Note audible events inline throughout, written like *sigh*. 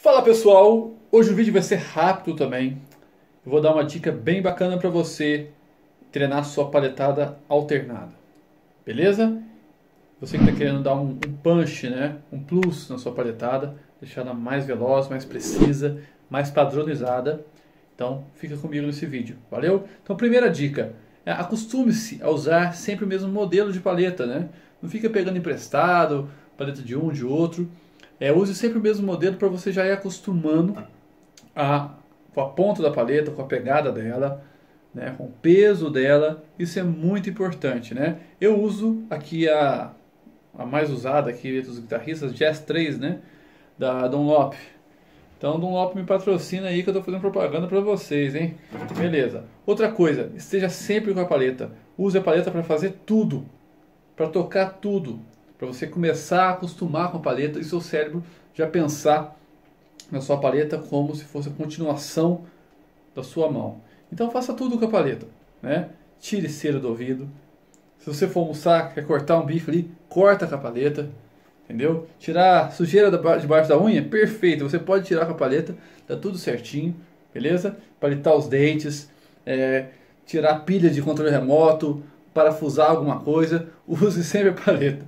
Fala pessoal, hoje o vídeo vai ser rápido também. Eu vou dar uma dica bem bacana para você treinar sua paletada alternada. Beleza? Você que está querendo dar um, um punch, né? um plus na sua paletada, deixar ela mais veloz, mais precisa, mais padronizada. Então fica comigo nesse vídeo, valeu? Então primeira dica, é acostume-se a usar sempre o mesmo modelo de paleta, né? Não fica pegando emprestado, paleta de um, de outro. É, use sempre o mesmo modelo para você já ir acostumando a, com a ponta da paleta, com a pegada dela, né, com o peso dela. Isso é muito importante. Né? Eu uso aqui a, a mais usada aqui dos guitarristas, Jazz 3, né, da Dunlop. Então, Dunlop me patrocina aí que eu estou fazendo propaganda para vocês, hein? Beleza. Outra coisa, esteja sempre com a paleta. Use a paleta para fazer tudo, para tocar tudo para você começar a acostumar com a paleta e seu cérebro já pensar na sua paleta como se fosse a continuação da sua mão. Então faça tudo com a paleta, né? Tire cera do ouvido. Se você for almoçar, quer cortar um bife ali, corta com a paleta, entendeu? Tirar sujeira debaixo da unha, perfeito. Você pode tirar com a paleta, tá tudo certinho, beleza? Palitar os dentes, é, tirar pilha de controle remoto, parafusar alguma coisa, *laughs* use sempre a paleta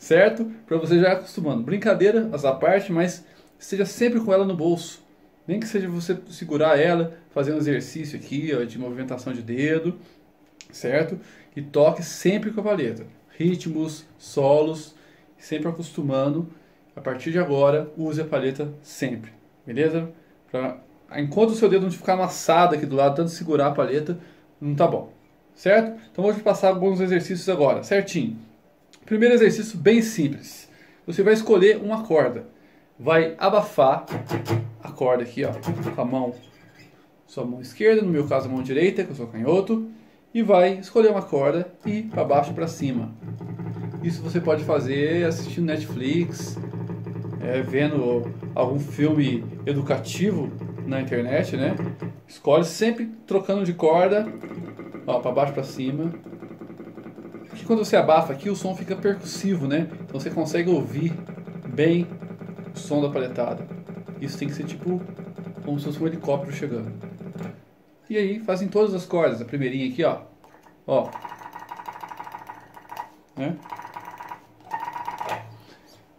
certo? Para você já acostumando. Brincadeira, essa parte, mas esteja sempre com ela no bolso. Nem que seja você segurar ela, fazer um exercício aqui ó, de movimentação de dedo, certo? E toque sempre com a paleta. Ritmos, solos, sempre acostumando. A partir de agora, use a paleta sempre, beleza? Pra, enquanto o seu dedo não ficar amassado aqui do lado, tanto segurar a paleta, não tá bom, certo? Então vou te passar alguns exercícios agora, certinho. Primeiro exercício bem simples. Você vai escolher uma corda. Vai abafar a corda aqui, ó, com a mão, sua mão esquerda, no meu caso a mão direita, que eu sou canhoto, e vai escolher uma corda e para baixo para cima. Isso você pode fazer assistindo Netflix, é, vendo algum filme educativo na internet, né? Escolhe sempre trocando de corda, ó, para baixo para cima, quando você abafa aqui o som fica percussivo, né? Então você consegue ouvir bem o som da paletada. Isso tem que ser tipo como se fosse um helicóptero chegando. E aí fazem todas as cordas, a primeirinha aqui, ó. Ó. Né?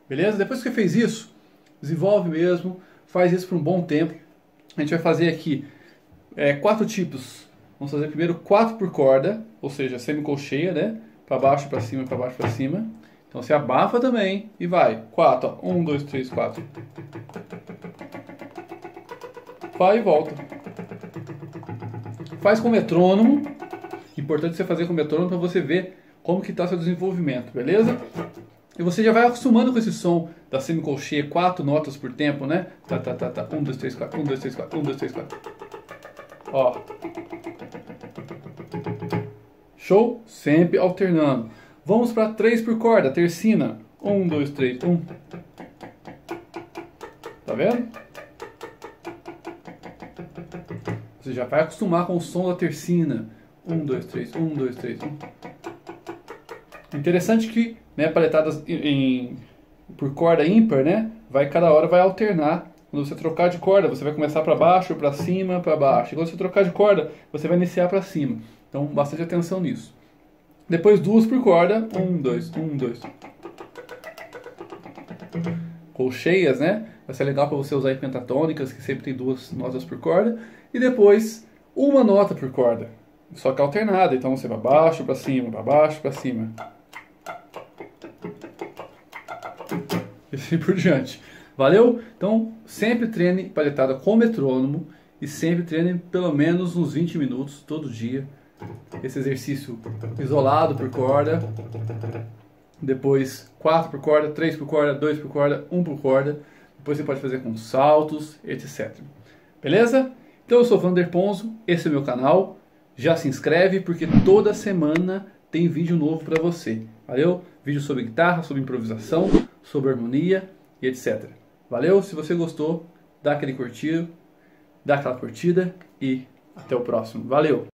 Beleza? Depois que você fez isso, desenvolve mesmo, faz isso por um bom tempo. A gente vai fazer aqui é, quatro tipos. Vamos fazer primeiro quatro por corda, ou seja, semicolcheia, né? Para baixo, para cima, para baixo, para cima. Então você abafa também e vai. 4, 1, 2, 3, 4. Vai e volta. Faz com metrônomo. Importante você fazer com metrônomo para você ver como que está seu desenvolvimento, beleza? E você já vai acostumando com esse som da semicolcheia, quatro notas por tempo, né? Tá, tá, tá, tá. 1, 2, 3, 4, 1, 2, 3, 4, 1, 2, 3, 4. Ó. Show? Sempre alternando. Vamos para 3 por corda, tercina. 1, 2, 3, 1. Tá vendo? Você já vai acostumar com o som da tercina. 1, 2, 3, 1, 2, 3, 1. Interessante que né, paletadas em, por corda ímpar, né? Vai cada hora vai alternar. Quando você trocar de corda, você vai começar para baixo, para cima, para baixo. E quando você trocar de corda, você vai iniciar para cima. Então, bastante atenção nisso. Depois duas por corda. Um, dois, um, dois. Colcheias, né? Vai ser legal para você usar em pentatônicas, que sempre tem duas notas por corda. E depois uma nota por corda. Só que alternada. Então você vai baixo, para cima, para baixo, para cima. E assim por diante. Valeu? Então sempre treine paletada com metrônomo e sempre treine pelo menos uns 20 minutos todo dia esse exercício isolado por corda, depois 4 por corda, 3 por corda, 2 por corda, 1 por corda, depois você pode fazer com saltos, etc. Beleza? Então eu sou Vander Ponzo, esse é o meu canal, já se inscreve porque toda semana tem vídeo novo para você. Valeu? Vídeo sobre guitarra, sobre improvisação, sobre harmonia e etc. Valeu? Se você gostou, dá aquele curtir, dá aquela curtida e até o próximo. Valeu!